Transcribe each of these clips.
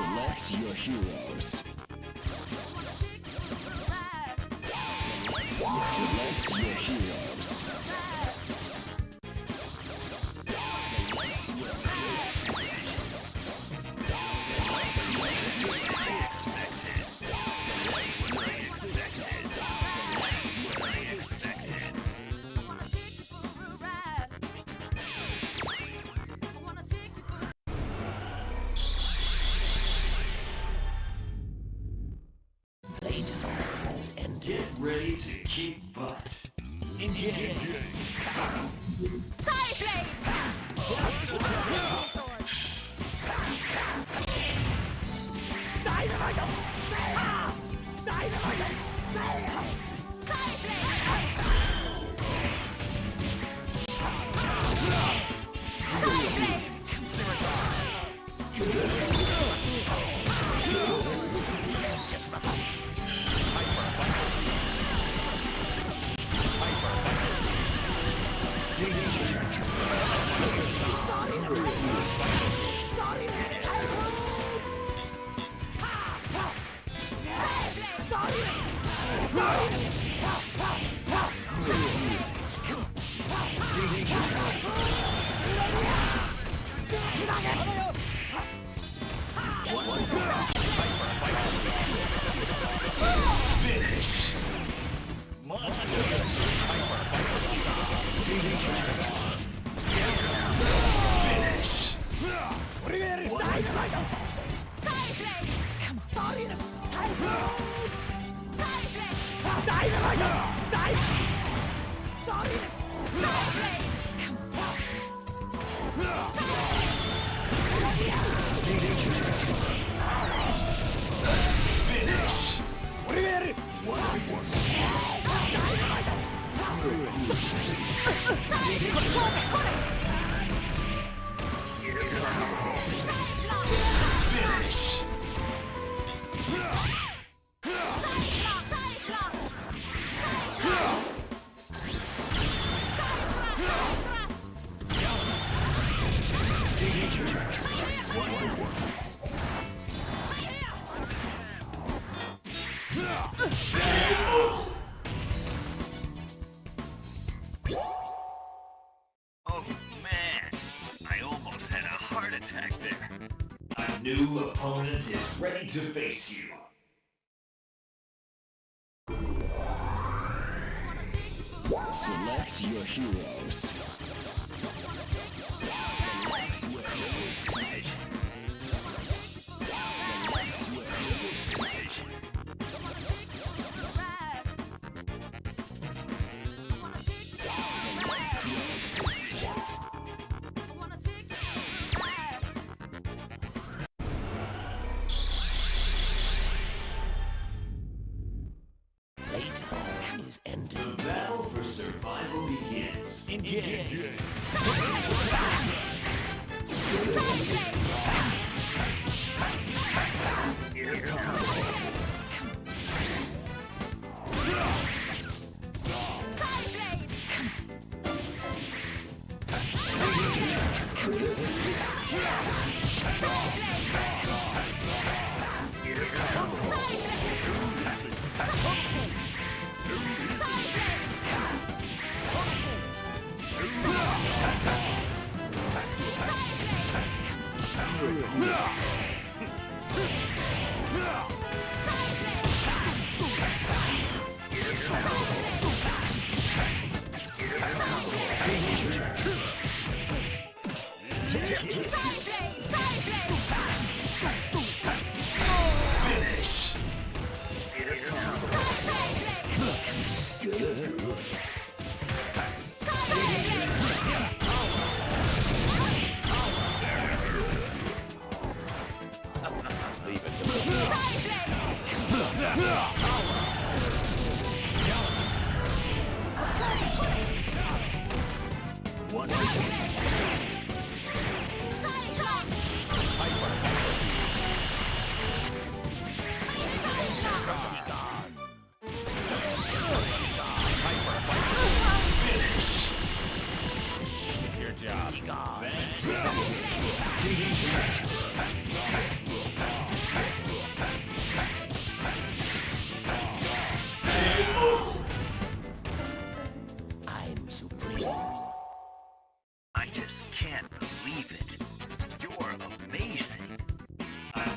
Select your heroes. To face Engage. Finish.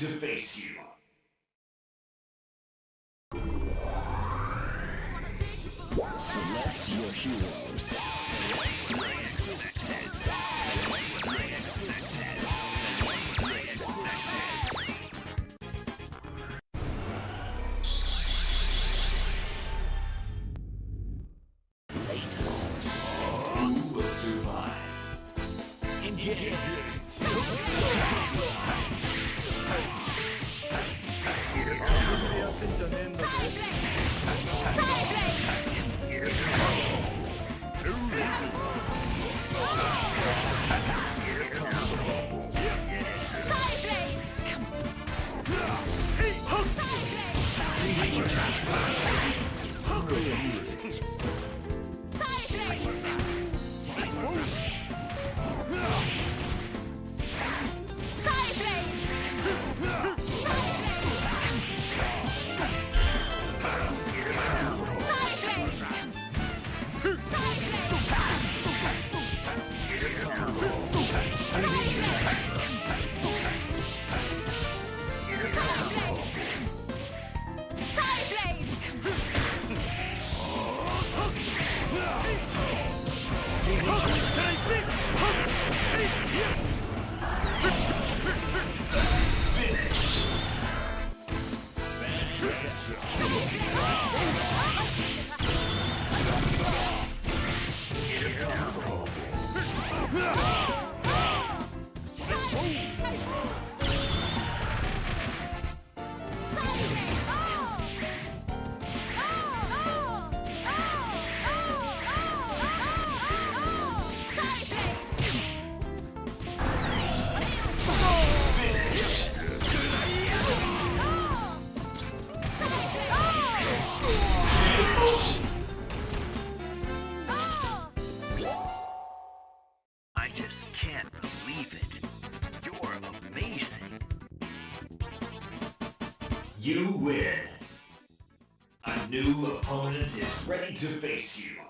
just You win. A new opponent is ready to face you.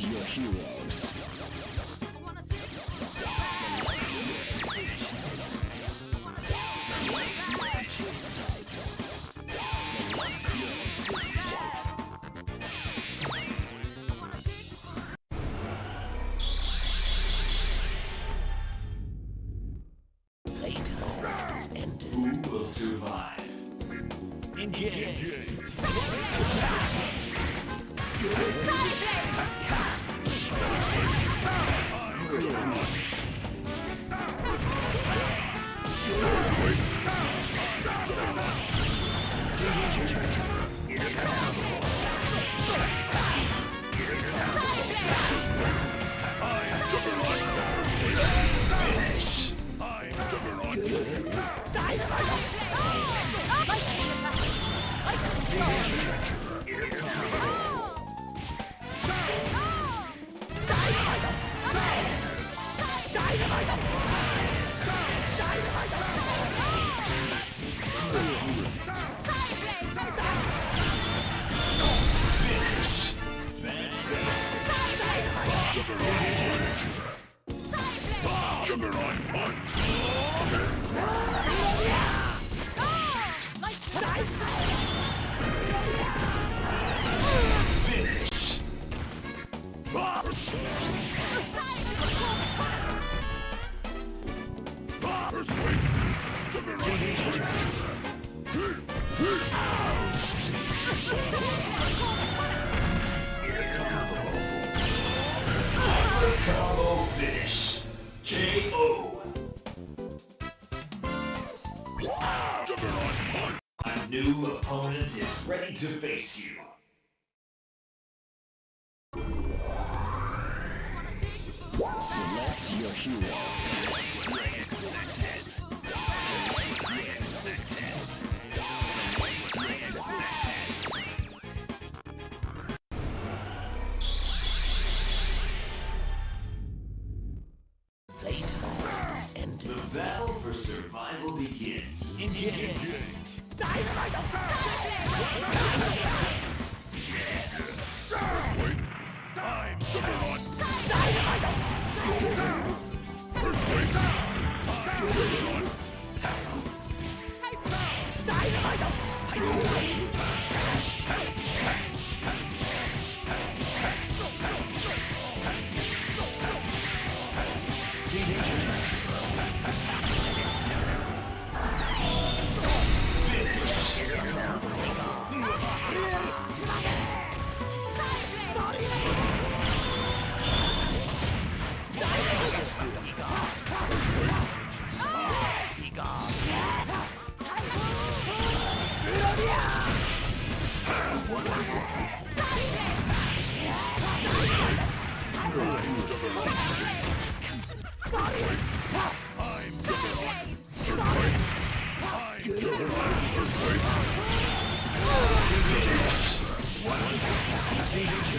Your heroes. Finish.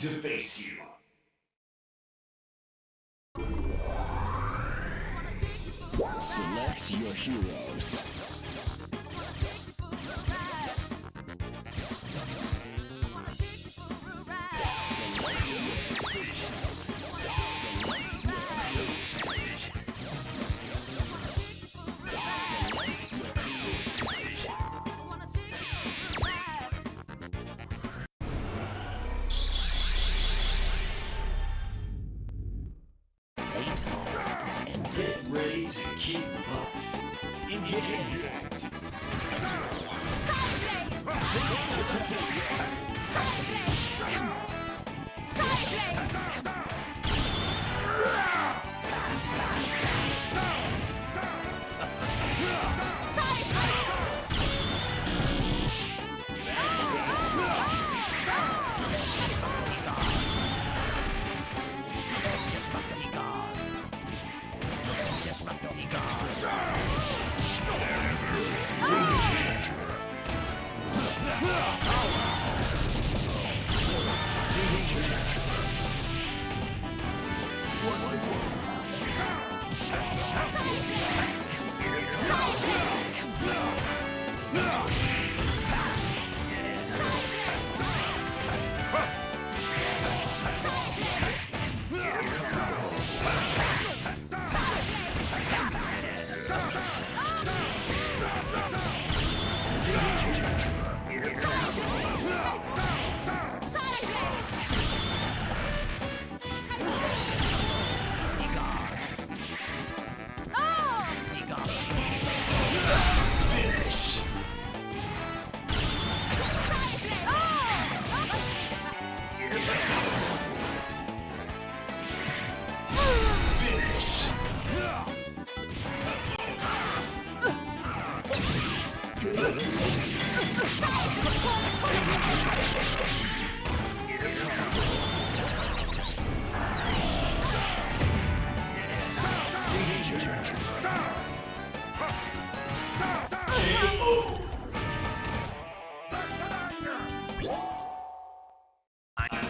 To face you. Select your heroes.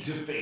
straight to be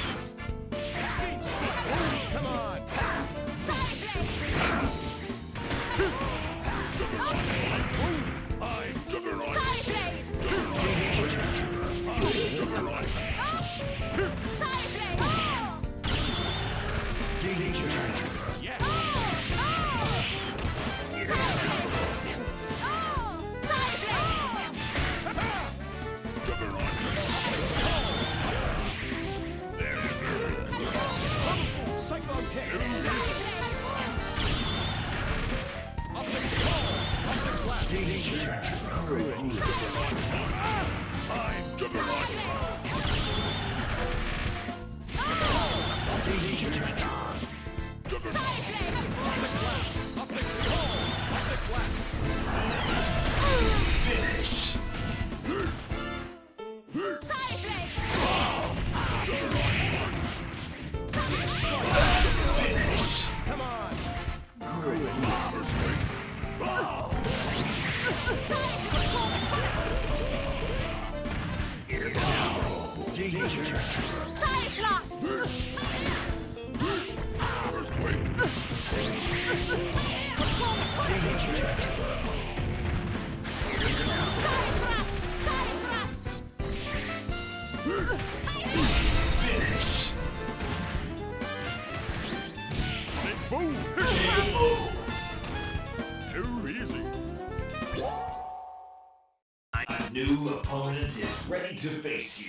Engaging. Engaging. Engaging. Engaging. Engaging. Engaging. ready to face you.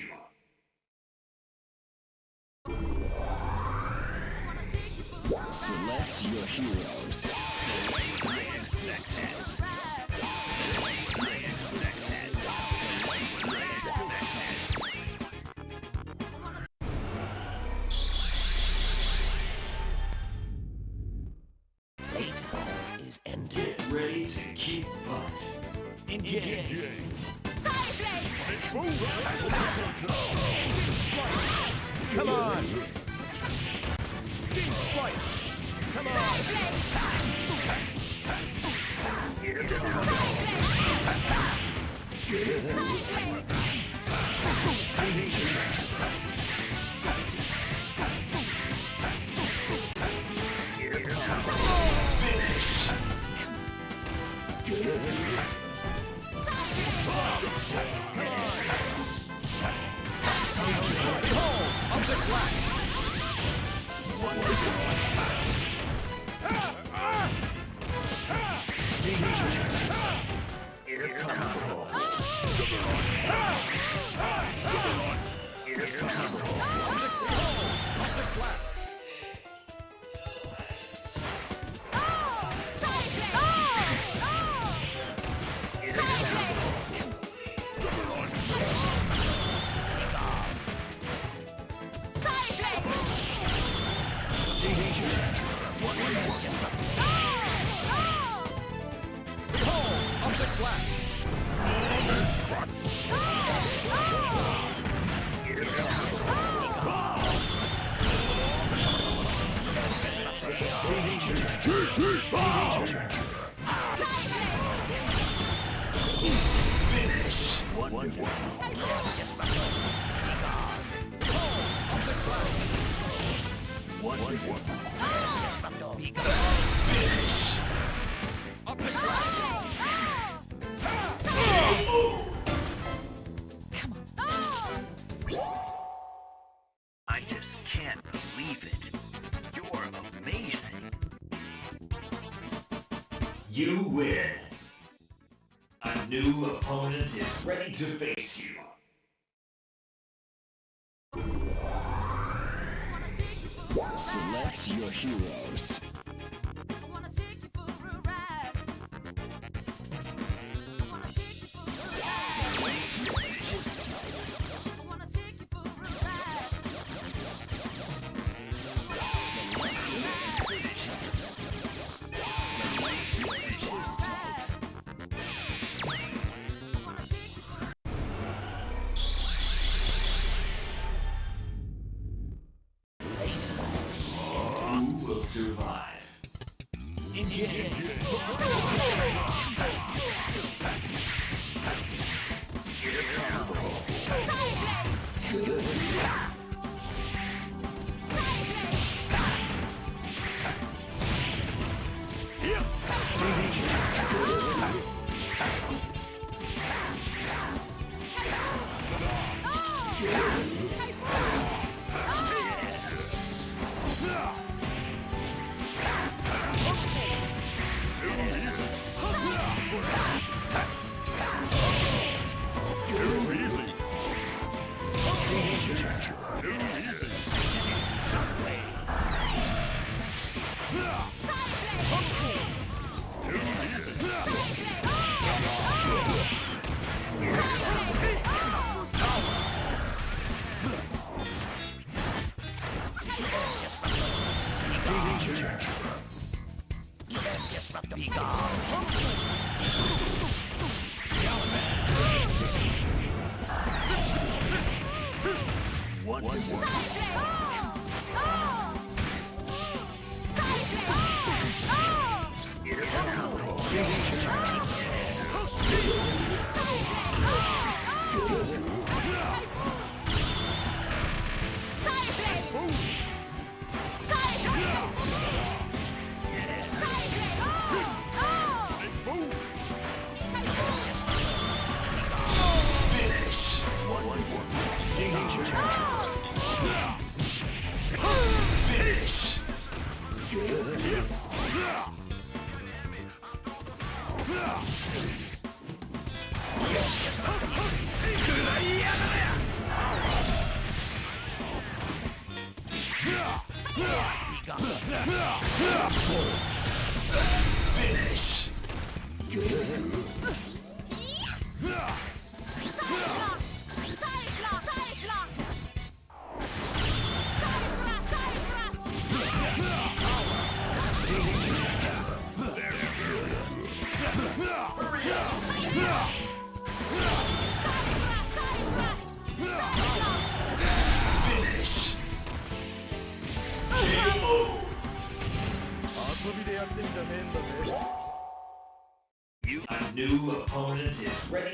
Is survive?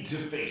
To face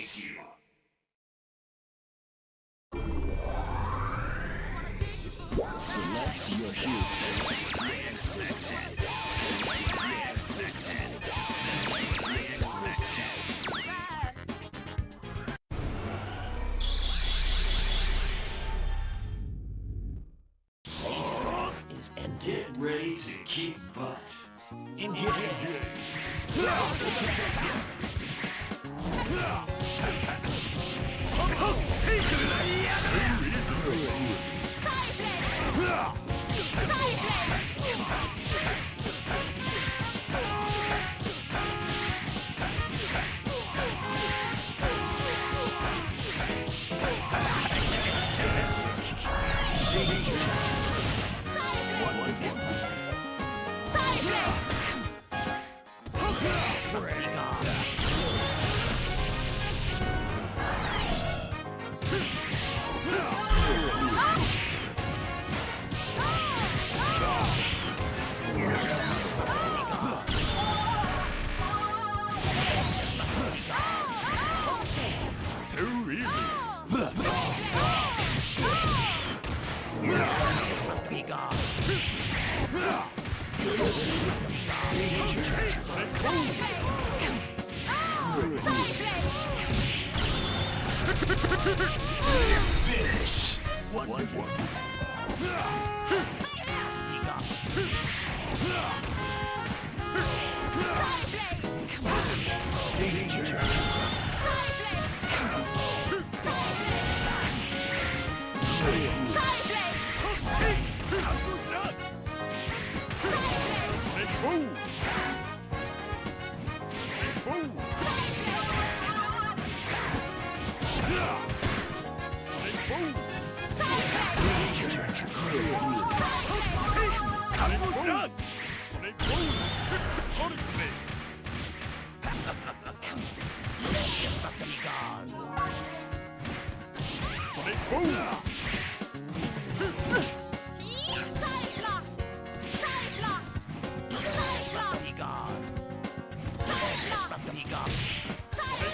Too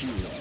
Select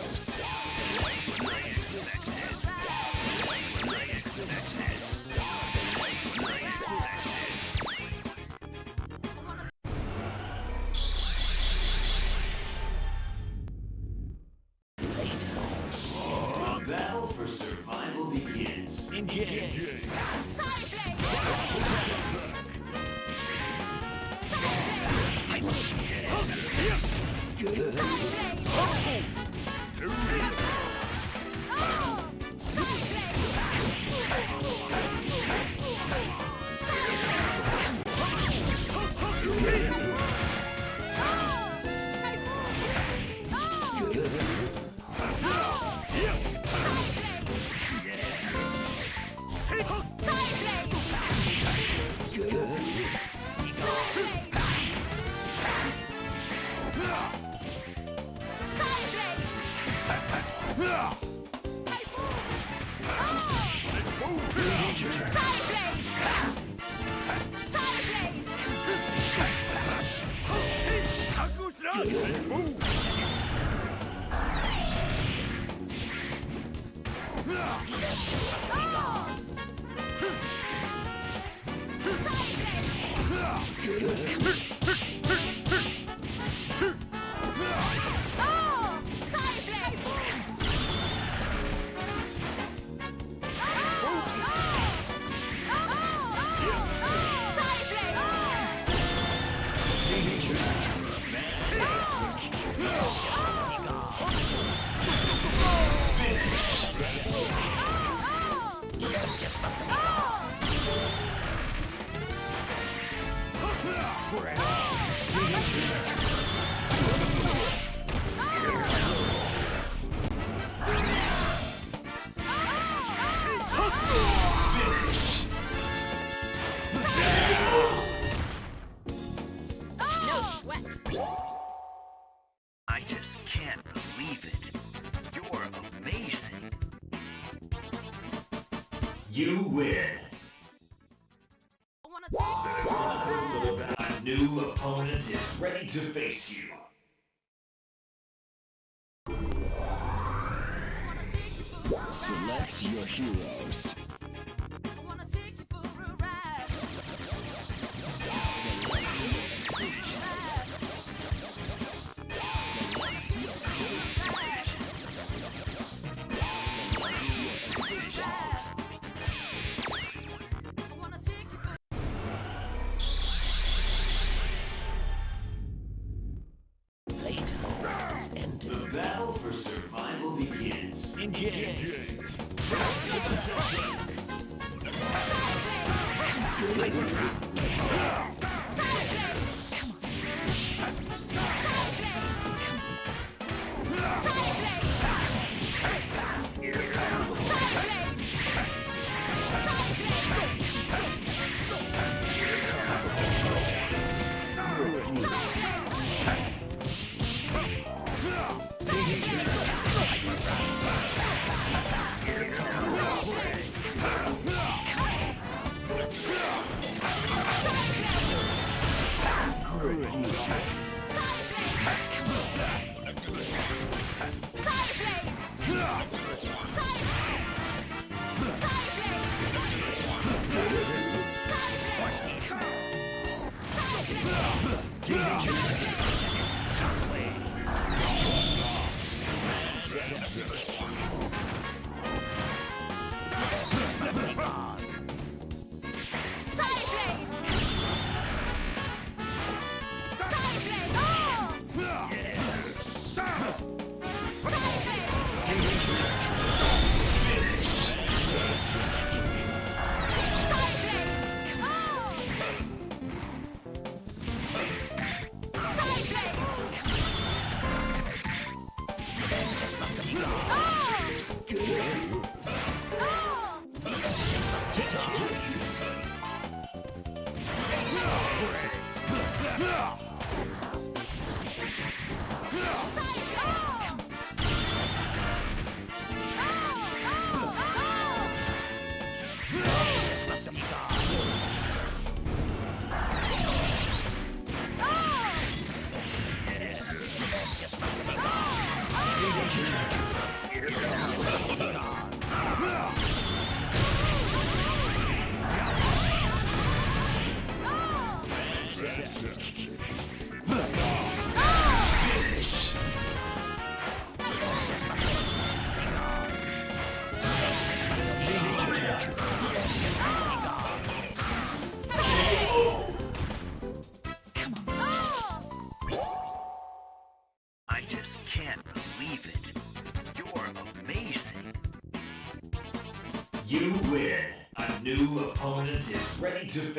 just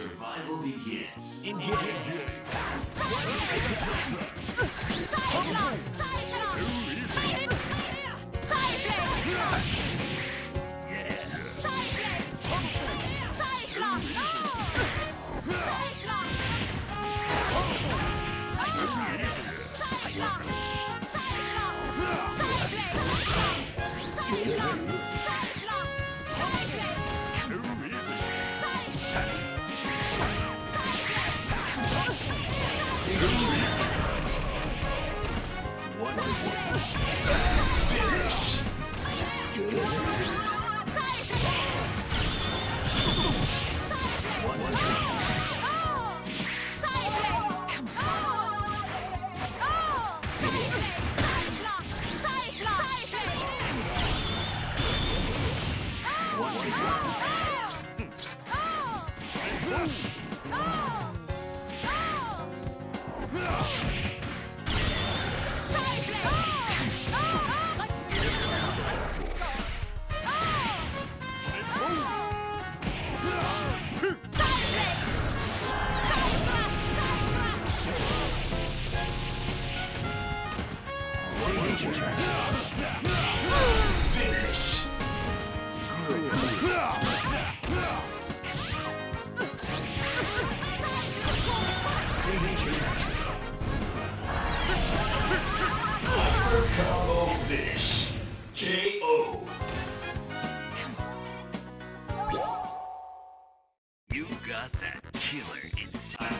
Survival begins. In here.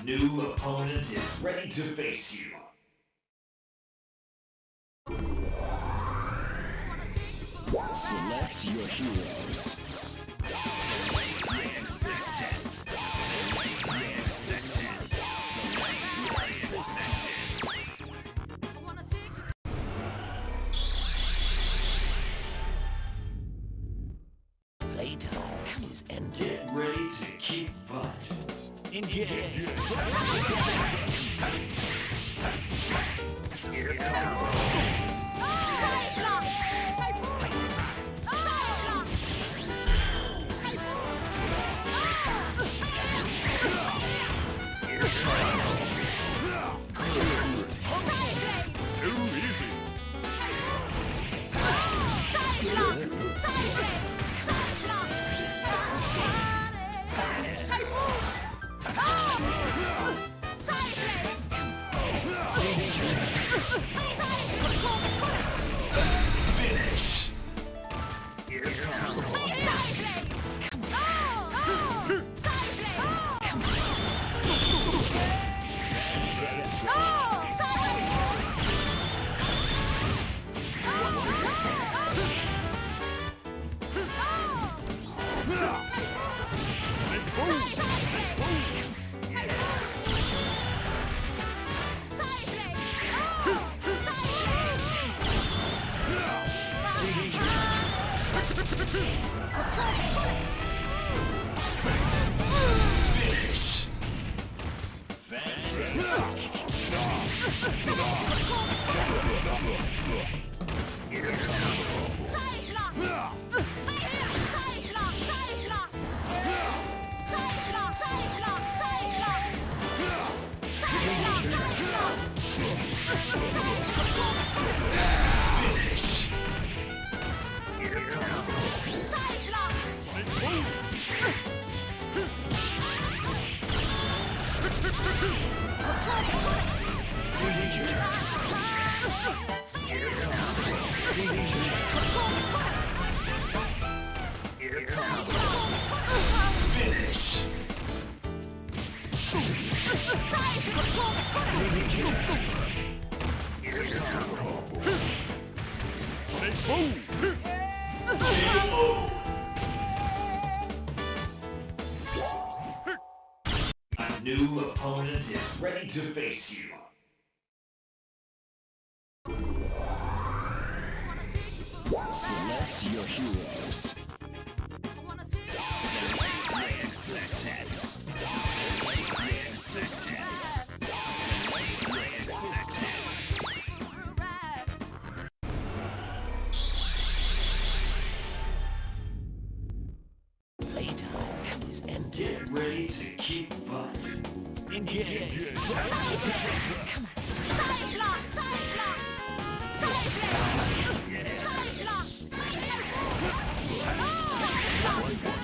new opponent is ready to face you. Select your heroes. Ready to face Finish.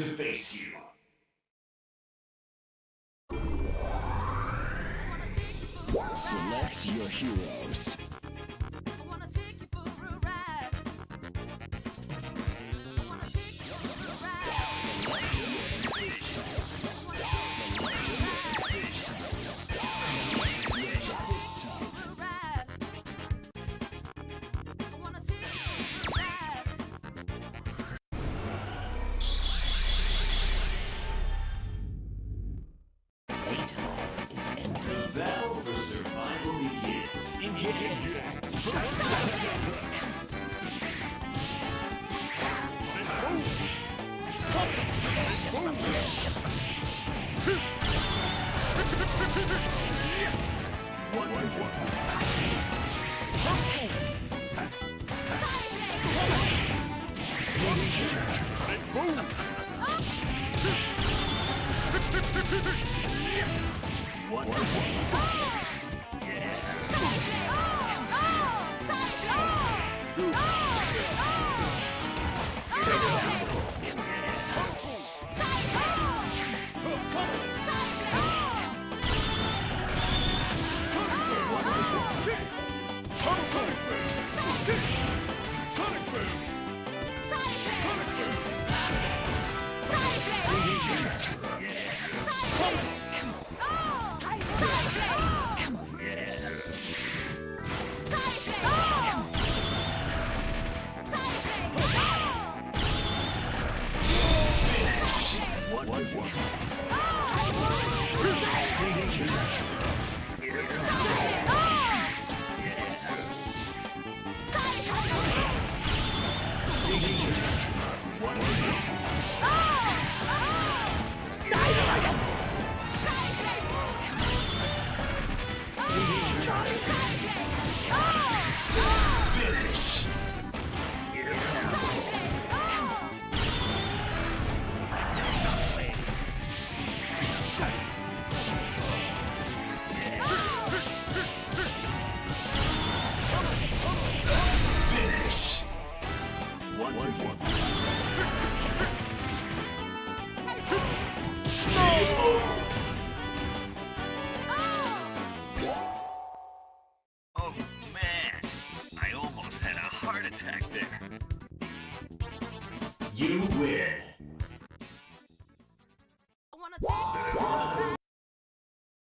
Is ready